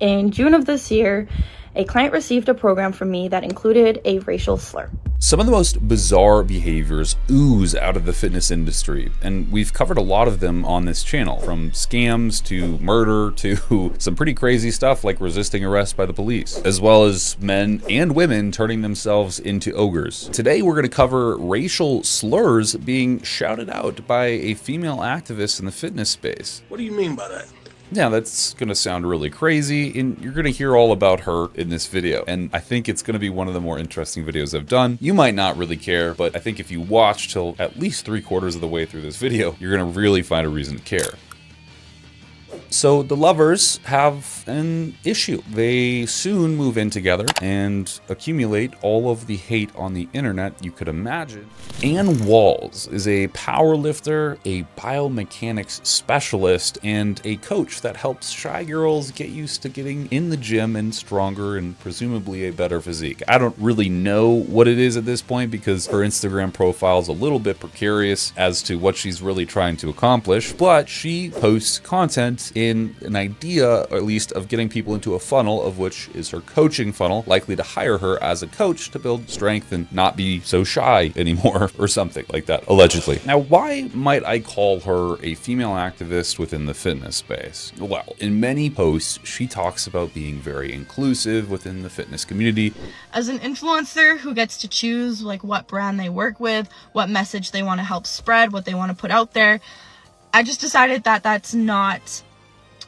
In June of this year, a client received a program from me that included a racial slur. Some of the most bizarre behaviors ooze out of the fitness industry, and we've covered a lot of them on this channel, from scams to murder to some pretty crazy stuff like resisting arrest by the police, as well as men and women turning themselves into ogres. Today we're going to cover racial slurs being shouted out by a female activist in the fitness space. What do you mean by that? Yeah, that's going to sound really crazy, and you're going to hear all about her in this video. And I think it's going to be one of the more interesting videos I've done. You might not really care, but I think if you watch till at least three quarters of the way through this video, you're going to really find a reason to care. So the lovers have an issue. They soon move in together and accumulate all of the hate on the internet you could imagine. Ayn Walls is a power lifter, a biomechanics specialist, and a coach that helps shy girls get used to getting in the gym and stronger and presumably a better physique. I don't really know what it is at this point because her Instagram profile is a little bit precarious as to what she's really trying to accomplish, but she posts content in an idea, or at least, of getting people into a funnel, of which is her coaching funnel, likely to hire her as a coach to build strength and not be so shy anymore, or something like that, allegedly. Now, why might I call her a female activist within the fitness space? Well, in many posts, she talks about being very inclusive within the fitness community. As an influencer who gets to choose like what brand they work with, what message they want to help spread, what they want to put out there, I just decided that that's not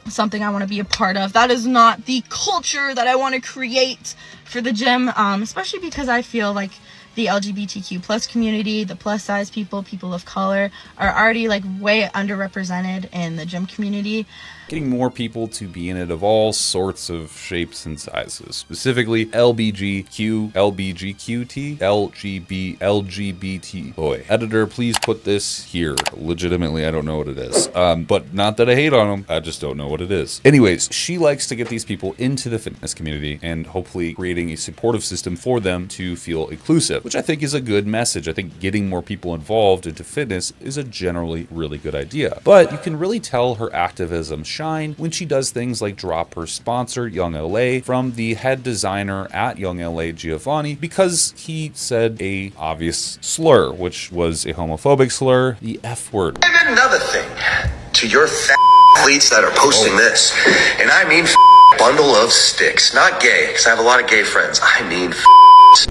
something I want to be a part of. That is not the culture that I want to create for the gym, um, especially because I feel like the LGBTQ plus community, the plus size people, people of color are already like way underrepresented in the gym community. Getting more people to be in it of all sorts of shapes and sizes, specifically LBGQ, LBGQT, LGB, LGBT. Boy, editor, please put this here. Legitimately, I don't know what it is. Um, but not that I hate on them, I just don't know what it is. Anyways, she likes to get these people into the fitness community and hopefully creating a supportive system for them to feel inclusive, which I think is a good message. I think getting more people involved into fitness is a generally really good idea. But you can really tell her activism shine when she does things like drop her sponsor, Young LA, from the head designer at Young LA, Giovanni, because he said a obvious slur, which was a homophobic slur, the F word. And another thing, to your athletes that are posting oh. this, and I mean bundle of sticks, not gay, because I have a lot of gay friends. I mean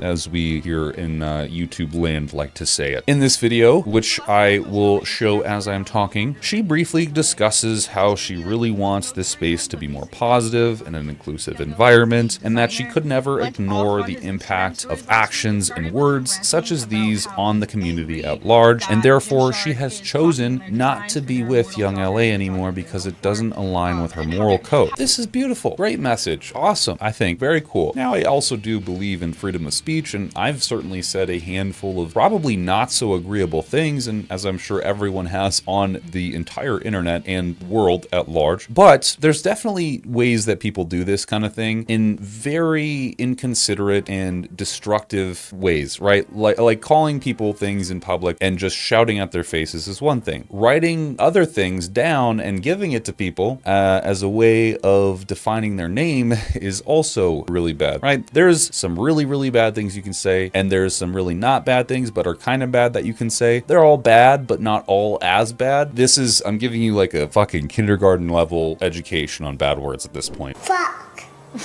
as we here in uh, YouTube land like to say it. In this video, which I will show as I'm talking, she briefly discusses how she really wants this space to be more positive and an inclusive environment, and that she could never ignore the impact of actions and words such as these on the community at large, and therefore she has chosen not to be with Young LA anymore because it doesn't align with her moral code. This is beautiful. Great message. Awesome, I think. Very cool. Now, I also do believe in freedom speech, and I've certainly said a handful of probably not so agreeable things, and as I'm sure everyone has on the entire internet and world at large. But there's definitely ways that people do this kind of thing in very inconsiderate and destructive ways, right? Like, like calling people things in public and just shouting at their faces is one thing. Writing other things down and giving it to people uh, as a way of defining their name is also really bad, right? There's some really, really bad bad things you can say, and there's some really not bad things, but are kind of bad that you can say. They're all bad, but not all as bad. This is, I'm giving you like a fucking kindergarten level education on bad words at this point. Fuck.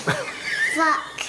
Fuck.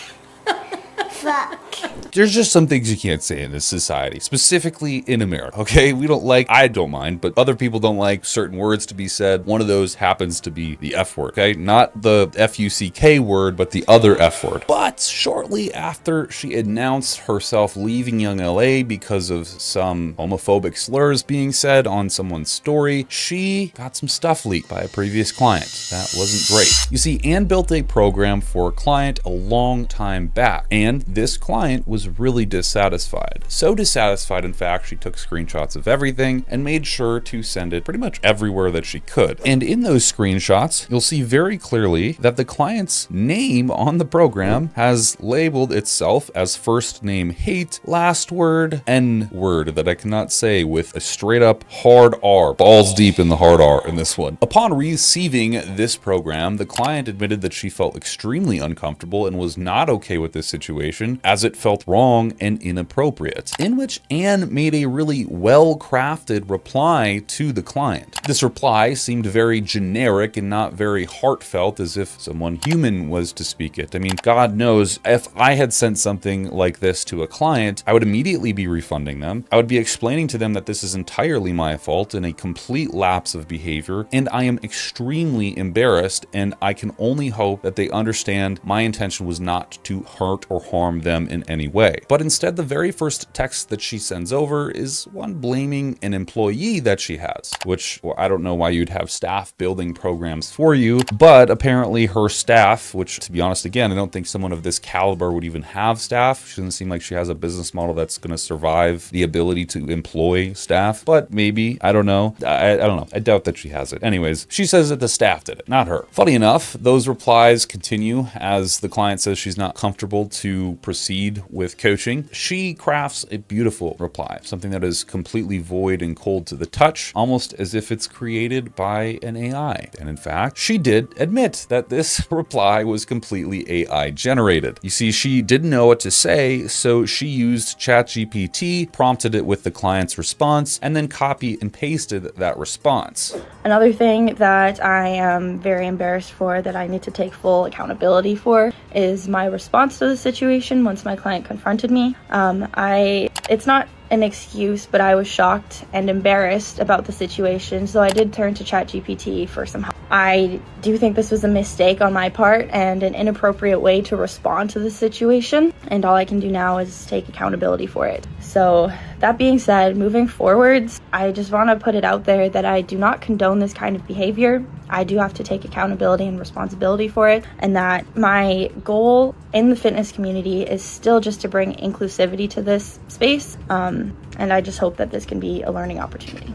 Fuck. There's just some things you can't say in this society, specifically in America, okay? We don't like, I don't mind, but other people don't like certain words to be said. One of those happens to be the F word, okay? Not the F-U-C-K word, but the other F word. But shortly after she announced herself leaving Young LA because of some homophobic slurs being said on someone's story, she got some stuff leaked by a previous client. That wasn't great. You see, Ayn built a program for a client a long time back, and this client was really dissatisfied. So dissatisfied, in fact, she took screenshots of everything and made sure to send it pretty much everywhere that she could. And in those screenshots, you'll see very clearly that the client's name on the program has labeled itself as first name hate, last word, N word that I cannot say with a straight up hard R, balls deep in the hard R in this one. Upon receiving this program, the client admitted that she felt extremely uncomfortable and was not okay with this situation as it felt wrong and inappropriate, in which Ayn made a really well-crafted reply to the client. This reply seemed very generic and not very heartfelt as if someone human was to speak it. I mean, God knows, if I had sent something like this to a client, I would immediately be refunding them. I would be explaining to them that this is entirely my fault and a complete lapse of behavior, and I am extremely embarrassed, and I can only hope that they understand my intention was not to hurt or harm them in any way. But instead, the very first text that she sends over is one blaming an employee that she has, which well, I don't know why you'd have staff building programs for you, but apparently her staff, which to be honest, again, I don't think someone of this caliber would even have staff. She doesn't seem like she has a business model that's going to survive the ability to employ staff, but maybe, I don't know. I, I don't know. I doubt that she has it. Anyways, she says that the staff did it, not her. Funny enough, those replies continue as the client says she's not comfortable to proceed with coaching. She crafts a beautiful reply, something that is completely void and cold to the touch, almost as if it's created by an AI. And in fact, she did admit that this reply was completely AI generated. You see, she didn't know what to say, so she used ChatGPT, prompted it with the client's response, and then copy and pasted that response. Another thing that I am very embarrassed for that I need to take full accountability for is my response to the situation once my client confronted me. Um, I it's not an excuse, but I was shocked and embarrassed about the situation, so I did turn to ChatGPT for some help. I do think this was a mistake on my part and an inappropriate way to respond to the situation, and all I can do now is take accountability for it. So, that being said, moving forwards, I just want to put it out there that I do not condone this kind of behavior. I do have to take accountability and responsibility for it, and that my goal in the fitness community is still just to bring inclusivity to this space. Um, and I just hope that this can be a learning opportunity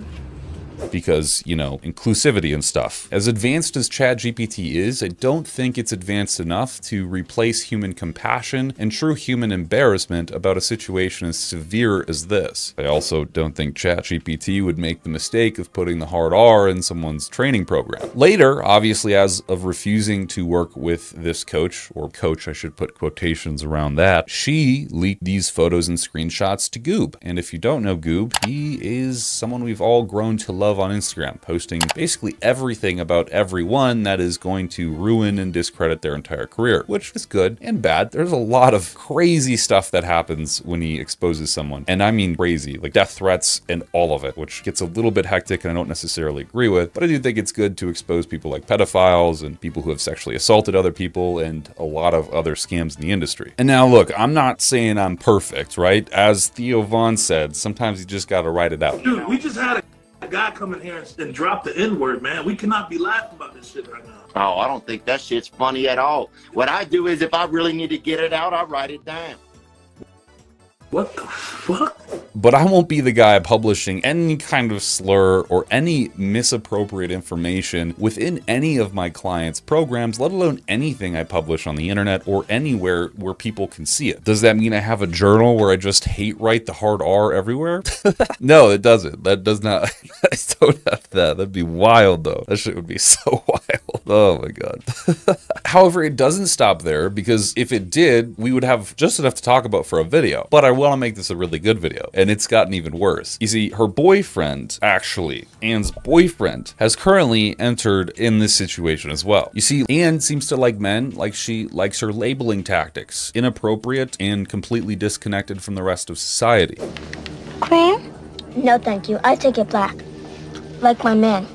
because, you know, inclusivity and stuff. As advanced as ChatGPT is, I don't think it's advanced enough to replace human compassion and true human embarrassment about a situation as severe as this. I also don't think ChatGPT would make the mistake of putting the hard R in someone's training program. Later, obviously, as of refusing to work with this coach, or coach, I should put quotations around that, she leaked these photos and screenshots to Goob. And if you don't know Goob, he is someone we've all grown to love on Instagram, posting basically everything about everyone that is going to ruin and discredit their entire career, which is good and bad. There's a lot of crazy stuff that happens when he exposes someone. And I mean crazy, like death threats and all of it, which gets a little bit hectic and I don't necessarily agree with. But I do think it's good to expose people like pedophiles and people who have sexually assaulted other people and a lot of other scams in the industry. And now look, I'm not saying I'm perfect, right? As Theo Von said, sometimes you just gotta write it out. Dude, we just had a guy come in here and, and drop the N word, man. We cannot be laughing about this shit right now. Oh, I don't think that shit's funny at all. What I do is if I really need to get it out, I write it down. What the fuck? But I won't be the guy publishing any kind of slur or any misappropriate information within any of my clients' programs, let alone anything I publish on the internet or anywhere where people can see it. Does that mean I have a journal where I just hate write the hard R everywhere? no, it doesn't. That does not. I don't have that. That'd be wild, though. That shit would be so wild. Oh my god. However, it doesn't stop there because if it did, we would have just enough to talk about for a video. But I want to make this a really good video, and it's gotten even worse. You see, her boyfriend, actually, Ayn's boyfriend, has currently entered in this situation as well. You see, Ayn seems to like men like she likes her labeling tactics, inappropriate and completely disconnected from the rest of society. Cream? No, thank you. I take it black. Like my man.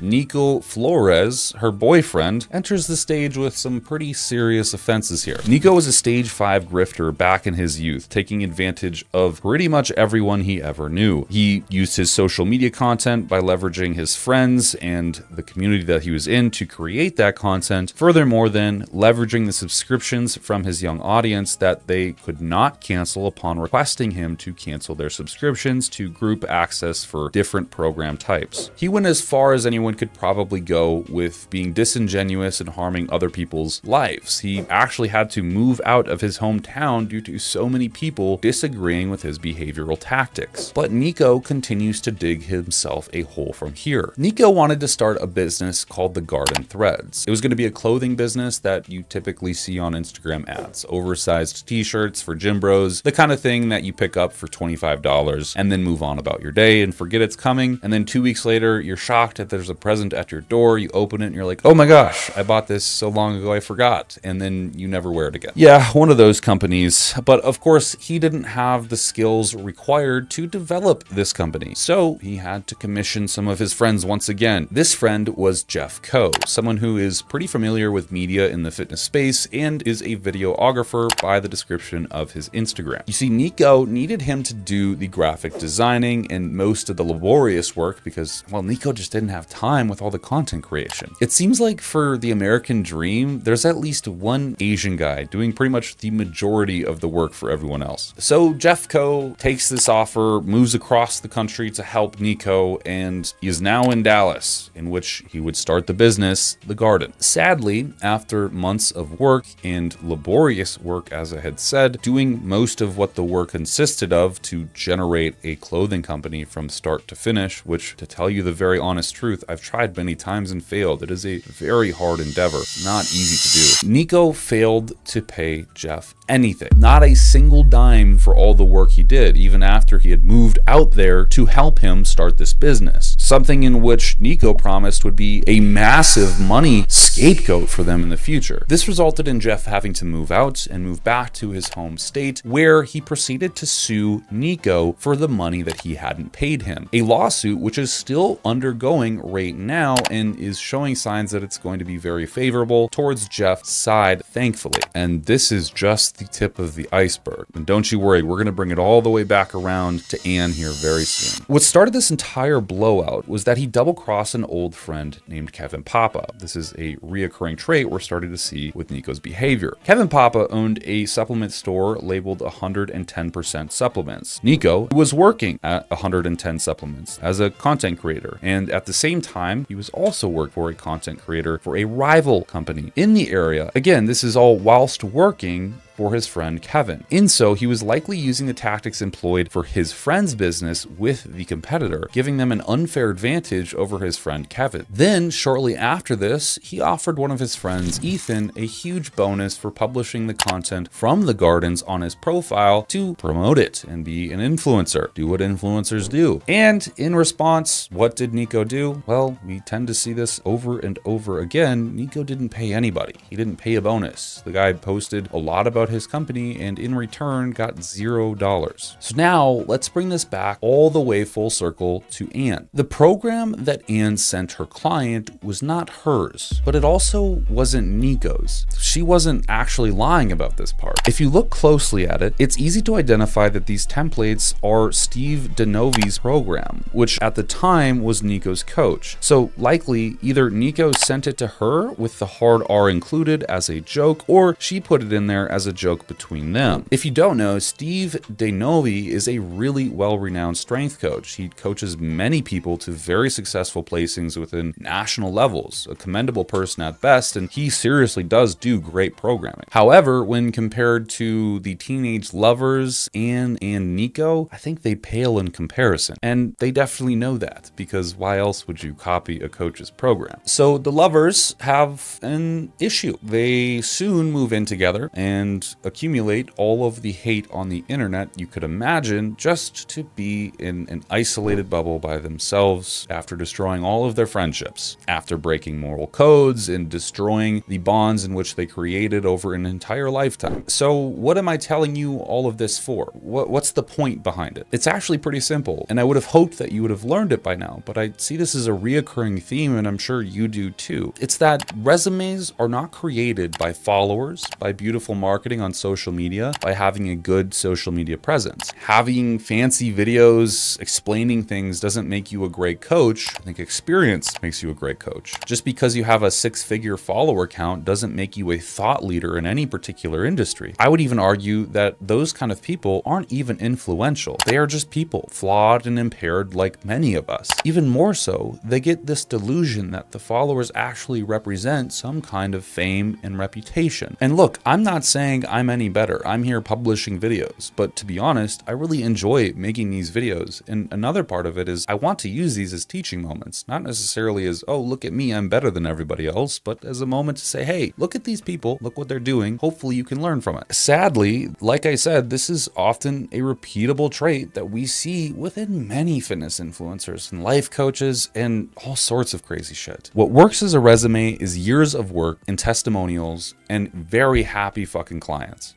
Nico Flores, her boyfriend, enters the stage with some pretty serious offenses here. Nico was a stage 5 grifter back in his youth, taking advantage of pretty much everyone he ever knew. He used his social media content by leveraging his friends and the community that he was in to create that content. Furthermore, then leveraging the subscriptions from his young audience that they could not cancel upon requesting him to cancel their subscriptions to group access for different program types. He went as far as anyone could probably go with being disingenuous and harming other people's lives. He actually had to move out of his hometown due to so many people disagreeing with his behavioral tactics. But Nico continues to dig himself a hole from here. Nico wanted to start a business called the Garden Threads. It was going to be a clothing business that you typically see on Instagram ads, oversized t-shirts for gym bros, the kind of thing that you pick up for $25 and then move on about your day and forget it's coming. And then two weeks later, you're shocked that there's a present at your door. You open it and you're like, oh my gosh, I bought this so long ago I forgot. And then you never wear it again. Yeah, one of those companies. But of course, he didn't have the skills required to develop this company. So he had to commission some of his friends once again. This friend was Jeff Coe, someone who is pretty familiar with media in the fitness space and is a videographer by the description of his Instagram. You see, Nico needed him to do the graphic designing and most of the laborious work because, well, Nico just didn't have time with all the content creation. It seems like for the American dream, there's at least one Asian guy doing pretty much the majority of the work for everyone else. So Jeff Coe takes this offer, moves across the country to help Nico, and is now in Dallas, in which he would start the business, The Garden. Sadly, after months of work and laborious work, as I had said, doing most of what the work consisted of to generate a clothing company from start to finish, which, to tell you the very honest truth, I've tried many times and failed. It is a very hard endeavor, not easy to do. Nico failed to pay Jeff anything, not a single dime for all the work he did, even after he had moved out there to help him start this business. Something in which Nico promised would be a massive money scapegoat for them in the future. This resulted in Jeff having to move out and move back to his home state, where he proceeded to sue Nico for the money that he hadn't paid him. A lawsuit which is still undergoing right now and is showing signs that it's going to be very favorable towards Jeff's side, thankfully. And this is just the tip of the iceberg. And don't you worry, we're going to bring it all the way back around to Ayn here very soon. What started this entire blowout was that he double crossed an old friend named Kevin Papa. This is a reoccurring trait we're starting to see with Nico's behavior. Kevin Papa owned a supplement store labeled 110% supplements. Nico was working at 110 supplements as a content creator, and at the same time, he was also working for a content creator for a rival company in the area. Again, this is all whilst working for his friend Kevin. In so, he was likely using the tactics employed for his friend's business with the competitor, giving them an unfair advantage over his friend Kevin. Then, shortly after this, he offered one of his friends, Ethan, a huge bonus for publishing the content from the gardens on his profile to promote it and be an influencer, do what influencers do. And in response, what did Nico do? Well, we tend to see this over and over again. Nico didn't pay anybody. He didn't pay a bonus. The guy posted a lot about his company and in return got zero dollars. So now let's bring this back all the way full circle to Ayn. The program that Ayn sent her client was not hers, but it also wasn't Nico's. She wasn't actually lying about this part. If you look closely at it, it's easy to identify that these templates are Steve Denovi's program, which at the time was Nico's coach. So likely either Nico sent it to her with the hard R included as a joke, or she put it in there as a joke between them. If you don't know, Steve DeNovi is a really well-renowned strength coach. He coaches many people to very successful placings within national levels, a commendable person at best, and he seriously does do great programming. However, when compared to the teenage lovers Ayn and Nico, I think they pale in comparison. And they definitely know that, because why else would you copy a coach's program? So the lovers have an issue. They soon move in together and and accumulate all of the hate on the internet you could imagine just to be in an isolated bubble by themselves after destroying all of their friendships, after breaking moral codes and destroying the bonds in which they created over an entire lifetime. So, what am I telling you all of this for? What, what's the point behind it? It's actually pretty simple, and I would have hoped that you would have learned it by now, but I see this as a reoccurring theme, and I'm sure you do too. It's that resumes are not created by followers, by beautiful marketing on social media, by having a good social media presence. Having fancy videos explaining things doesn't make you a great coach. I think experience makes you a great coach. Just because you have a six figure follower count doesn't make you a thought leader in any particular industry. I would even argue that those kind of people aren't even influential. They are just people, flawed and impaired like many of us. Even more so, they get this delusion that the followers actually represent some kind of fame and reputation. And look, I'm not saying I'm any better. I'm here publishing videos, but to be honest, I really enjoy making these videos. And another part of it is I want to use these as teaching moments, not necessarily as, oh, look at me, I'm better than everybody else, but as a moment to say, hey, look at these people, look what they're doing. Hopefully you can learn from it. Sadly, like I said, this is often a repeatable trait that we see within many fitness influencers and life coaches and all sorts of crazy shit. What works as a resume is years of work and testimonials and very happy fucking clients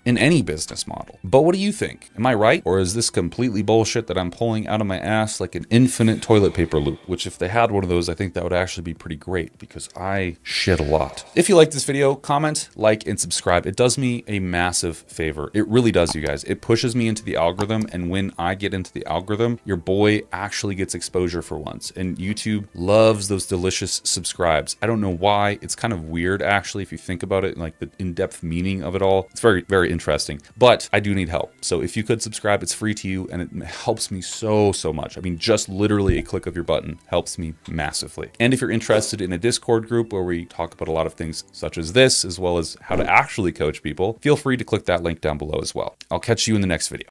in any business model. But what do you think? Am I right? Or is this completely bullshit that I'm pulling out of my ass like an infinite toilet paper loop? Which, if they had one of those, I think that would actually be pretty great because I shit a lot. If you like this video, comment, like, and subscribe. It does me a massive favor. It really does, you guys. It pushes me into the algorithm. And when I get into the algorithm, your boy actually gets exposure for once. And YouTube loves those delicious subscribes. I don't know why. It's kind of weird, actually, if you think about it, like the in-depth meaning of it all. It's very, very interesting. But I do need help. So if you could subscribe, it's free to you and it helps me so, so much. I mean, just literally a click of your button helps me massively. And if you're interested in a Discord group where we talk about a lot of things such as this, as well as how to actually coach people, feel free to click that link down below as well. I'll catch you in the next video.